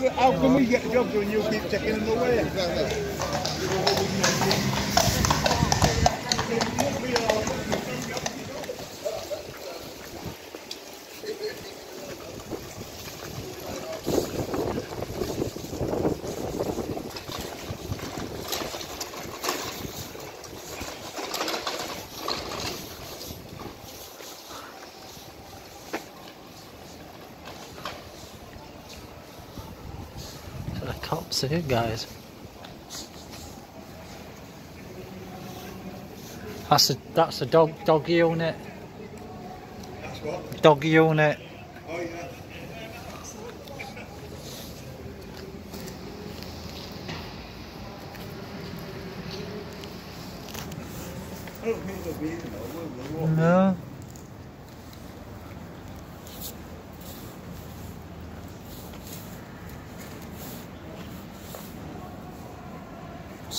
how, how can we get jobs when you keep taking them away? The cops here, guys. That's a that's a dog dog unit. That's what? Dog unit. Oh yeah. I don't think they'll be in though, will they? Won't they? No.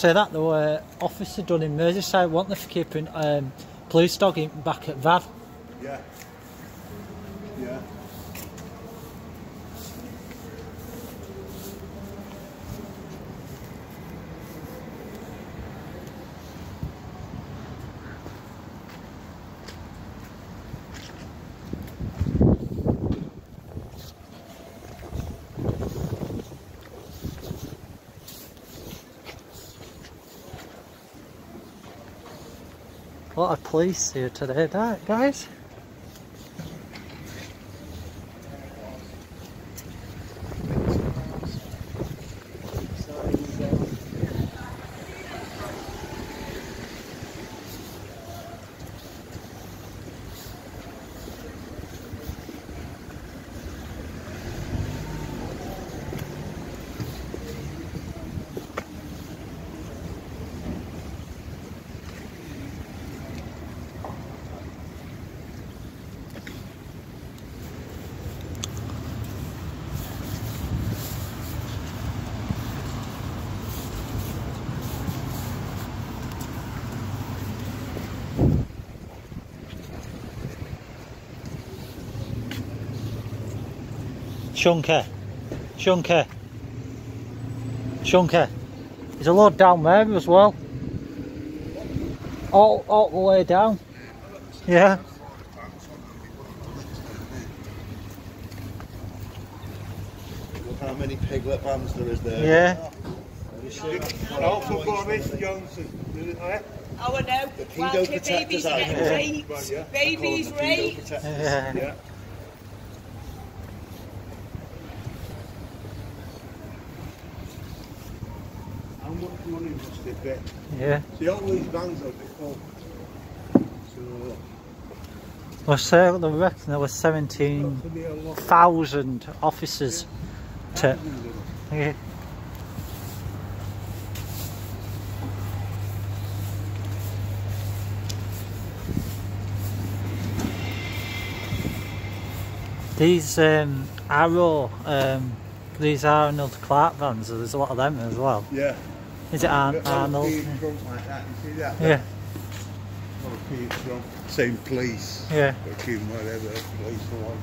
Say that the uh, officer done in Merseyside, want for keeping um, police dog in back at VAD. Yeah. Yeah. Police here today, guys. Shunker. Shunker. Shunker. There's a load down there as well. All, all the way down. Yeah. Look how many piglet vans there is there. Yeah. Also Boris Johnson, did it, eh? Oh, I know. The pedo Well, the protectors babies are out getting there. raped. Right, yeah. Babies raped. Yeah. Yeah. How much money must they bet? Yeah. See, all these vans are before. So, Well, so they reckon there were 17,000 to be officers to. Yeah. These um, Arrow, um, these Arnold Clark vans, there's a lot of them as well. Yeah. Is it Ar- Arnold? the front like that, you see that? Yeah, All the front. Same place. yeah. Whatever, police or what.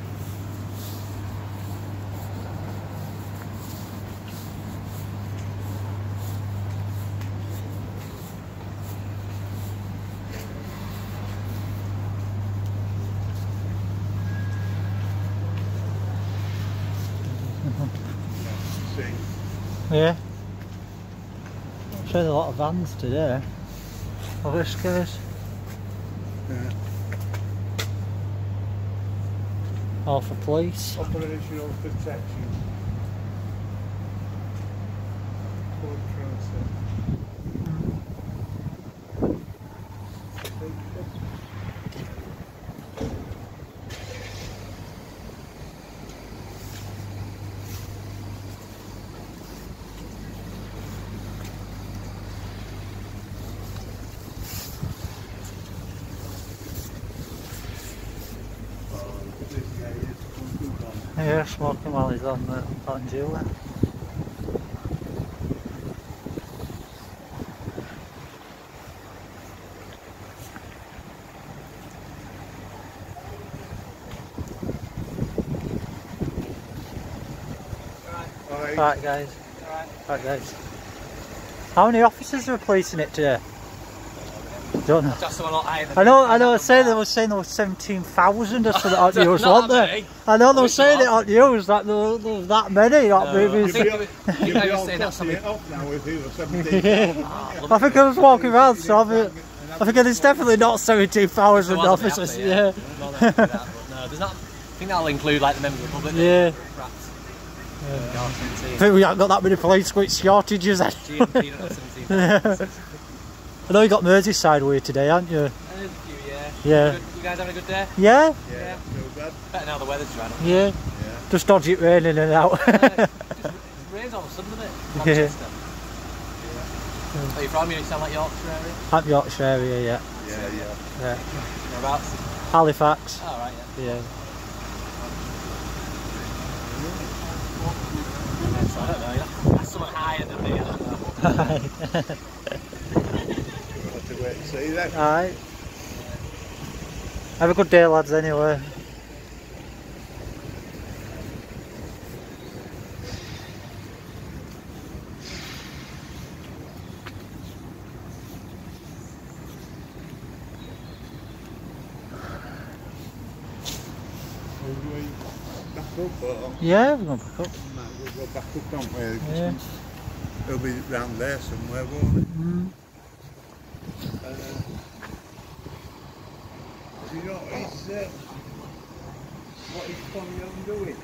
See, Yeah. There's a lot of vans today. This guys. yeah. All for police. Operational protection. Yeah, smoking while he's on the on duty. Right, guys. Right, guys. How many officers are policing it today? Don't know. Just a lot higher than I know, I know. I say they were saying there was seventeen thousand or something on Not news, weren't there? many. I know they were saying it one? on news that there, were- was that many. Not No, maybe I think- You'll be- I think you'll I be was all saying that's tossing something- it off now if it was 17. I think I was walking around, so I think, I think it's definitely not seventeen thousand officers. after, Yeah, More that, but no, there's not. I think that'll include like the members of the public. yeah. Rats. God, I think we haven't got that many police with shortages. Then. GMP don't have 17. I know you got Merseyside with you today, haven't you? There's a few, yeah. Yeah. Good- You guys having a good day? Yeah, Yeah, so bad. Better now the weather's drying up. yeah. Just dodge it raining in and out. It rains all of a sudden, doesn't it? Yeah. Manchester. Where you from? You sound like Yorkshire area? At Yorkshire area, yeah. Yeah, yeah. yeah. Whereabouts? Halifax, Oh, right, yeah. yeah. I don't know. That's someone higher than me. I don't know. We'll have to wait and see then. Alright. Have a good day, lads, anyway. Back up Yeah, we're going pick up. well go back up, don't we? Yeah. It'll be round there somewhere, won't it? Mm. Uh, do you know what he's, uh, what he's planning on doing?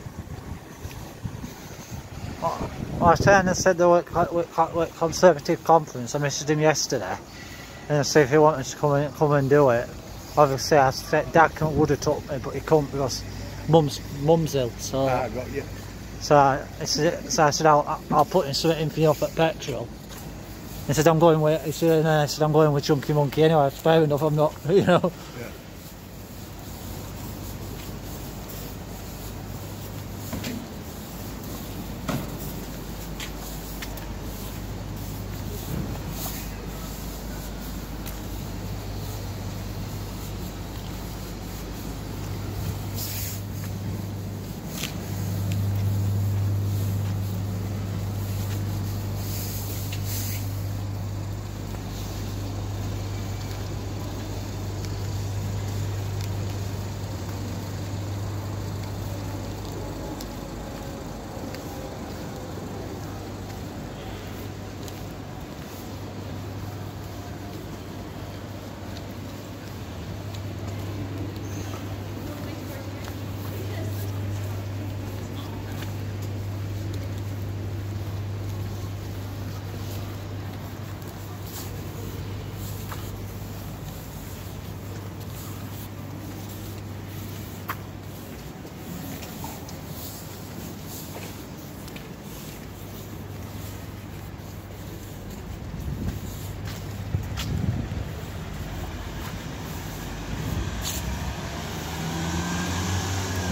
Well, I saying, I said they were at with, with Conservative conference. I messaged him yesterday and I said if he wanted to come and come and do it. Obviously, I said Dad can- would have took me, but he couldn't because Mum's Mum's ill. So, Ah, I got you. so, I, so I said I'll, I'll put in something in for you off at petrol. He said I'm going with. He said, no, I said I'm going with Chunky Monky anyway. Fair enough. I'm not. You know. Yeah.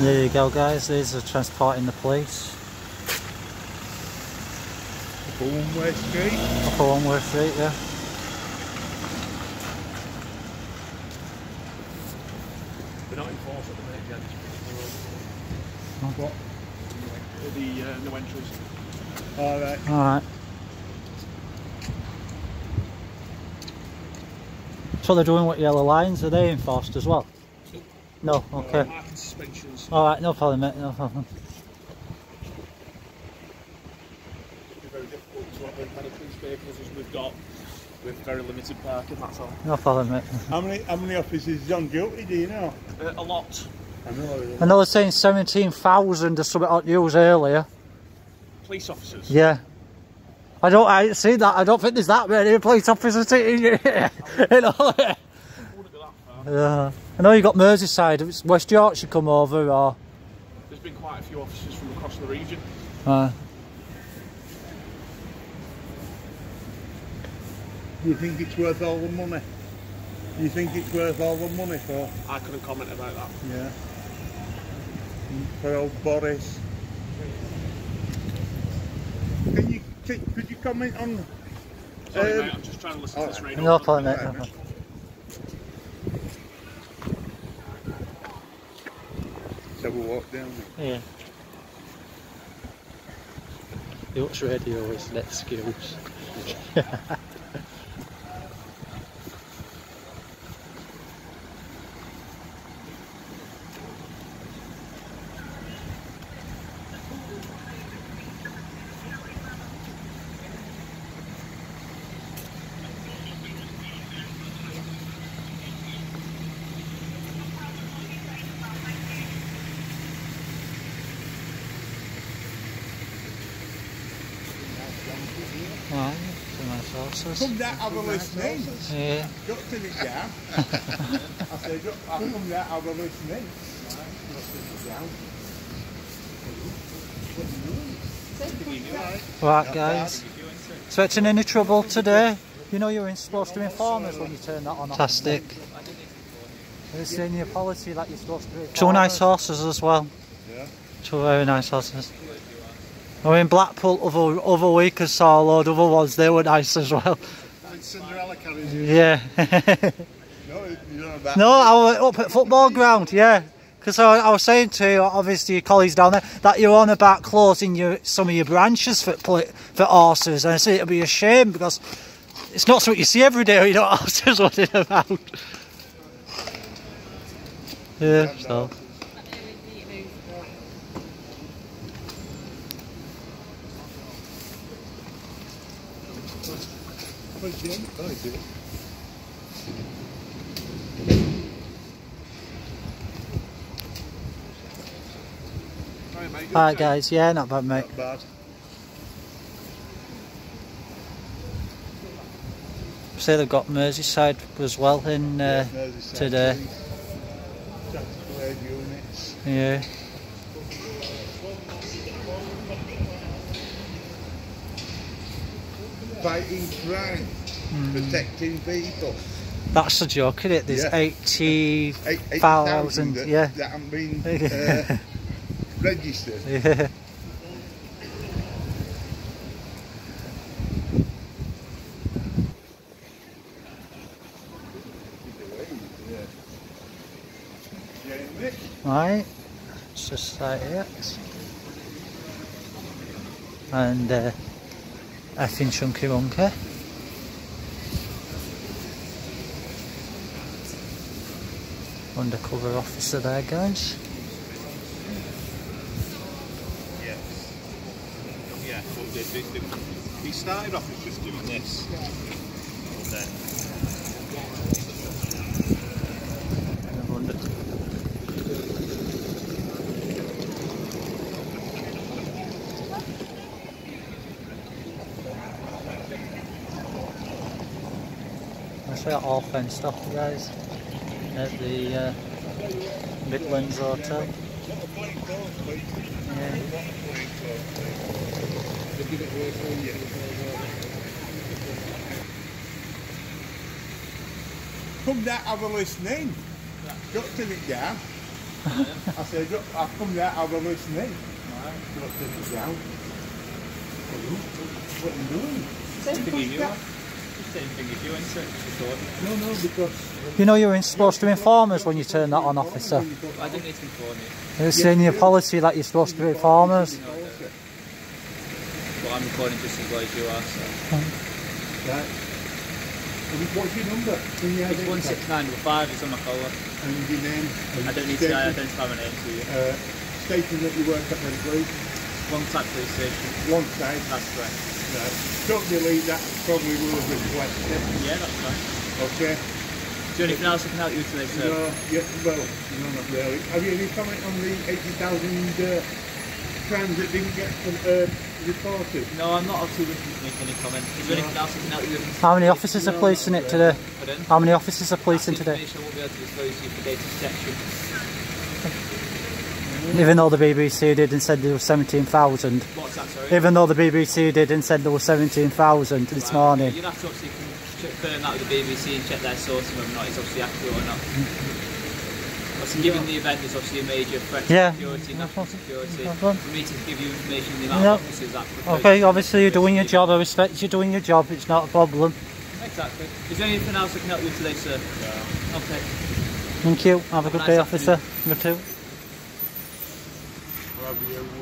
There you go, guys. These are transporting the police. Up a one-way street. Up a one-way street, yeah. They're not in at the minute. What? The uh, no entries. All right. Alright. So they're doing what yellow lines, are they enforced as well? No, okay. Parking suspensions. Alright, no problem mate, no problem. It'd very difficult to have as many police vehicles as we've got with very limited parking, that's all. No problem mate. How many how many officers is on duty? Do you know? Uh, a lot. I know. I know they're saying 17,000 or something on news earlier. Police officers. Yeah. I don't I see that, I don't think there's that many police officers in, here. you know? Wouldn't go that far. Yeah. I know you've got Merseyside, if it's West Yorkshire come over or... There's been quite a few officers from across the region. Uh, Do you think it's worth all the money? Do you think it's worth all the money for? I couldn't comment about that. Yeah. For old Boris. Can you can, could you comment on? Sorry, Um, mate, I'm just trying to listen to this radio. no problem mate. no So we walk down. there. Yeah. The Hutch radio is an excuse. Right, some nice horses. Come down, have a listening. Yeah. Got to it down. I said, "Look, I'll come down, have a listening. Got to it down. Right guys. Expecting any trouble today? You know you're supposed to inform us when you turn that on. Fantastic. It's in your policy that you're supposed to be Two nice horses as well. Yeah. Two very nice horses. I mean Blackpool other other week I saw a load of other ones, they were nice as well. Like Cinderella carries you. Yeah. No, you know about no, I was up at football ground, yeah. Because I, I was saying to you, obviously your colleagues down there that you're on about closing your some of your branches for for horses, and I said it'd be a shame because it's not something you see every day. You know what horses running about. Yeah, so Jim? Oh, he did. Right, alright day. guys, yeah, not bad mate. Not bad. Say they've got Merseyside as well in uh, Yeah, today. yeah. Fighting crime. Hmm. Protecting people. That's a joke, isn't it? There's Yeah. 80 Eight- 80,000, 80,000 yeah. that haven't been uh, registered. Yeah. Yeah, Right, it's just like it. And uh, effing chunky monky. Undercover officer there, guys. Yes. Yeah, well, they, they, they, he started off as just doing this. Under- That's all fenced off, guys. At the uh, Midlands Hotel. Yeah. Come down, have a listening. Got to it down. I said, "Look, I'll come down, have a listening. Got to it down. What are you doing? Same thing you do. Same thing you do, isn't it? Just thought. No, no, because You know you're supposed to inform us when you turn that on, officer. I didn't need to inform you. It's in your policy that you're supposed to inform us. But I'm recording just as well as you are, so. Right. What's your number? It's identify? 169 number 5, it's on my collar. And your name? I don't need to identify my name to you. Uh, station that you work at then, please. Longsight police station. One side. That's correct. Right. Don't delete that. Probably will have reflected. Yeah, that's fine. Okay. Is there anything else I can help you with today, sir? No, yeah, well, no, not really. Have you any comment on the 80,000 uh, crimes that didn't get uh, reported? No, I'm not obviously looking to make any comment. Is there anything else I can help you with? How many officers are policing it today? Pardon? How many officers are policing today? I won't be able to disclose you for data protection. Even though the BBC did and said there were 17,000. What's that, sorry? Even though the BBC did and said there were 17,000 this Right, morning. You'll have to obviously confirm that with the BBC and check their source and whether or not it's obviously accurate or not. Obviously, given the event, there's obviously a major threat to Yeah. security, No national security. No. For me to give you information on the amount Yeah. of officers that Okay, obviously you're doing your job. I respect you're doing your job. It's not a problem. Exactly. Is there anything else I can help you with today, sir? No. Okay. Thank you. Have a good Nice day, afternoon. officer. Number two. Have you,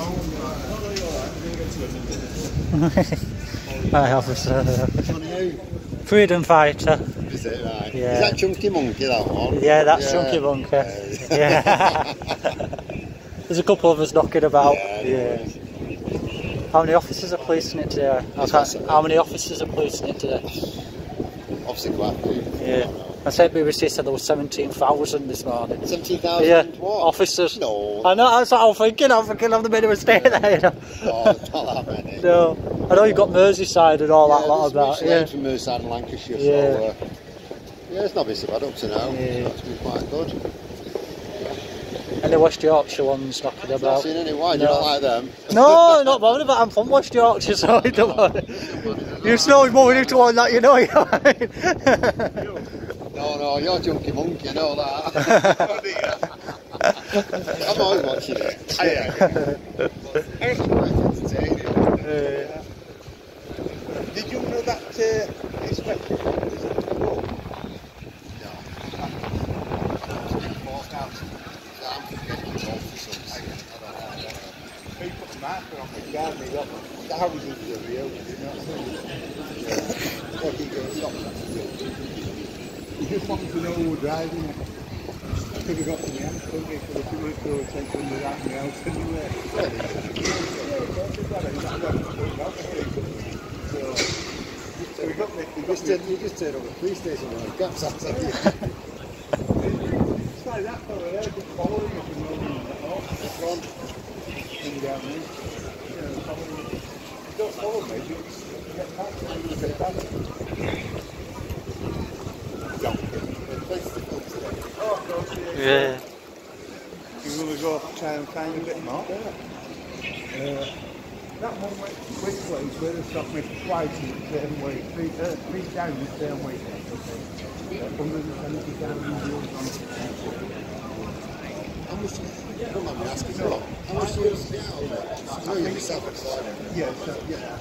Hi, officer. Freedom fighter. Is it right? Yeah. Is that Chunky Monky, that one? Yeah, that's Chunky Monky. Yeah. There's a couple of us knocking about. Yeah, Yeah. How many officers are policing it today? I What's can't- that, sorry? how many officers are policing it today? Obviously quite a few. Yeah. I said BBC said there was 17,000 this morning. 17,000 Yeah, what? officers. No. I know, that's what I'm thinking. I'm thinking I've made a mistake there, you know. Oh, it's not that many. No. I know you've got Merseyside and all that lot about. mutual Yeah. from Merseyside and Lancashire, Yeah. so uh, yeah, it's not been so bad up to now. Yeah. It's been quite good. And the West Yorkshire ones knocking I've not seen any wine, you No. don't like them? No, not bothered about. I'm from West Yorkshire, so I don't worry. You're slowly moving into one that you know. You know what I mean? No, no, you're Chunky Monky, I know that. I'm always watching it. Yeah. It's quite entertaining. Did you know that uh, is at the door? He put the marker on the car and he got thousands of reviews, you know what I mean? What he goes, stop that. He just wanted to know who was driving it. Could have got to the end, couldn't he? Could have come into a take under that and else anyway. Yeah, of course he got it. That's what he got, I think. So, so we got the, we You just, turn, you just turn up the police station and you. It's like that fella there, just following us and rolling off the front. And down there. You know, following us. You don't follow me, you just get back and you get back. Oh, God, yeah. Yeah. You want to go try and find a bit more? Uh, that one went quick where me twice in the same way, three, uh, three times the same way. 170 times on How much, don't mind me asking, how much do you it? I. Yeah, yeah.